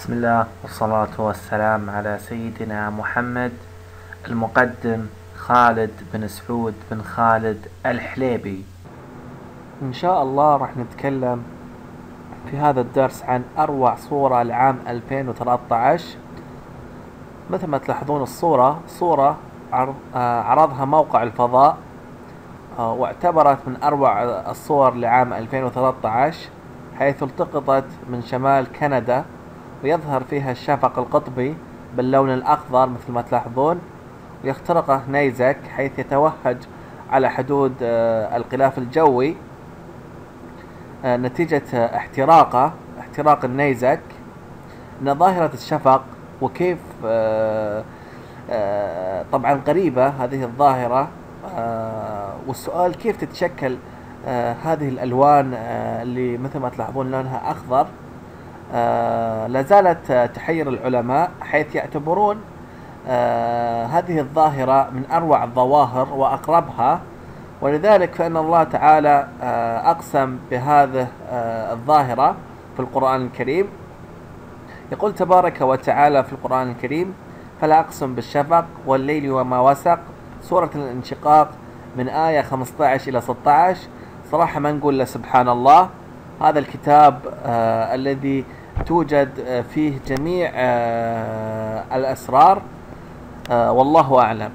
بسم الله والصلاة والسلام على سيدنا محمد المقدم خالد بن سعود بن خالد الحليبي. إن شاء الله راح نتكلم في هذا الدرس عن أروع صورة لعام 2013 مثل ما تلاحظون الصورة صورة آه، عرضها موقع الفضاء آه، واعتبرت من أروع الصور لعام 2013 حيث التقطت من شمال كندا. ويظهر فيها الشفق القطبي باللون الأخضر مثل ما تلاحظون ويخترقه نيزك حيث يتوهج على حدود آه، الغلاف الجوي آه، نتيجة احتراقه احتراق النيزك إن ظاهرة الشفق وكيف آه، طبعا غريبة هذه الظاهرة والسؤال كيف تتشكل هذه الألوان اللي مثل ما تلاحظون لونها أخضر. لا زالت آه، تحير العلماء حيث يعتبرون آه، هذه الظاهرة من أروع الظواهر وأقربها. ولذلك فإن الله تعالى آه، أقسم بهذه آه، الظاهرة في القرآن الكريم. يقول تبارك وتعالى في القرآن الكريم فلا أقسم بالشفق والليل وما وسق. سورة الانشقاق من آية 15 إلى 16 صراحة ما نقول له سبحان الله. هذا الكتاب آه الذي توجد آه، فيه جميع آه الأسرار آه والله أعلم.